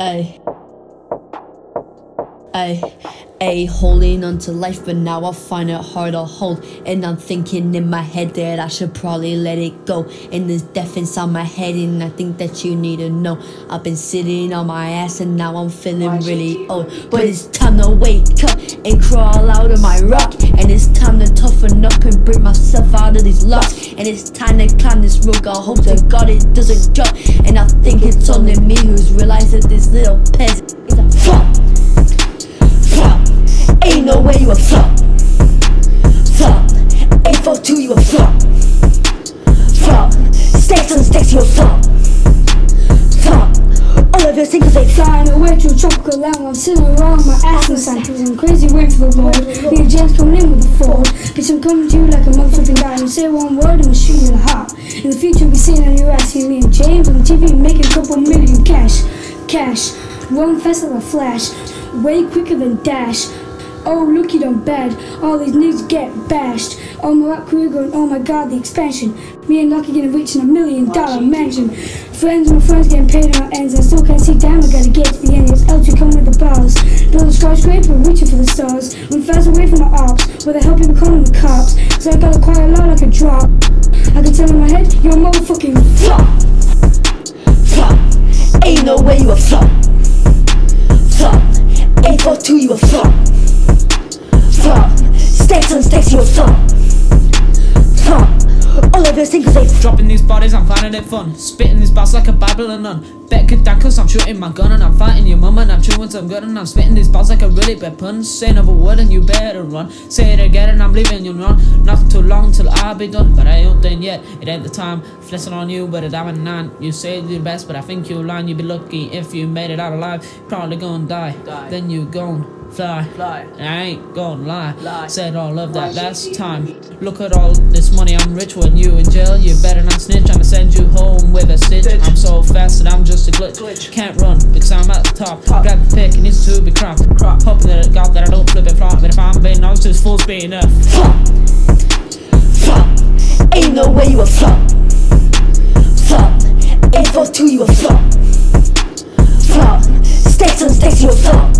Ay. Ay, ay, holding on to life, but now I find it hard to hold. And I'm thinking in my head that I should probably let it go. And there's death inside my head, and I think that you need to know. I've been sitting on my ass, and now I'm feeling really old. But it's time to wake up and crawl out of my rock. And it's time to toughen up and bring myself out of these locks. And it's time to climb this rope. I hope to God it doesn't drop. And I think it's only me who's realized that this little peasant is a fuck. Fuck. Ain't no way you a flop. Flop. Ain't for two, you a flop. Flop. Stacks on stacks, you a flop. Flop. All of your singles they flop. Flying away to tropical land I'm sitting around my ass in Santa's and crazy waiting for the Lord. Me and James coming in with the Ford. Bitch, I'm coming to you like a motherfucking dime. You say one word and we'll shoot you in the heart. In the future, we'll be seeing on your ass, me and James on the TV making a couple million cash. Cash. Run fast like a flash. Way quicker than Dash. Oh, look, you done bad. All these niggas get bashed. Oh, my rap career going, oh my god, the expansion. Me and Lucky gonna reach in a million dollar mansion. Friends, my friends getting paid on ends. I still can't see damn, I gotta get to the end. It's L2 coming with the bars. They help people calling the cops. So I gotta quiet a lot like a drop. I can tell in my head, you're a motherfucking flop. Flop. Ain't no way you a flop. Flop. Ain't for two, you a flop. Flop. Stacks on stacks, you a flop. Flop. All of your singles they. Dropping these bodies, I'm finding it fun. Spitting these bars like a Babylon nun. Bet could die cause I'm shooting my gun and I'm fighting your mum and I'm chewing some good and I'm spitting these bars like a really bad pun. Say another word and you better run. Say it again and I'm leaving you run. Not too long till I be done, but I ain't done yet. It ain't the time. Flexing on you, but a diamond nine. You say you're the best, but I think you're lying. You'd be lucky if you made it out alive. Probably gonna die. Die. Then you gon' fly. Fly. I ain't gonna lie. Lie. Said all of that last time. Look at all this money, I'm rich when you in jail. You better not snitch, I'ma send you home with a stitch. I'm so fast that I'm just a glitch. Glitch. Can't run because I'm at the top. Top. Grab the pick, it needs to be cropped. Crop. Hoping that it got that I don't flip it flop. But if I'm being honest, it's full speed enough. Flop. Flop. Ain't no way you a flop. Flop. Ain't for two, you a flop. Flop. Stacks on stacks, you a flop.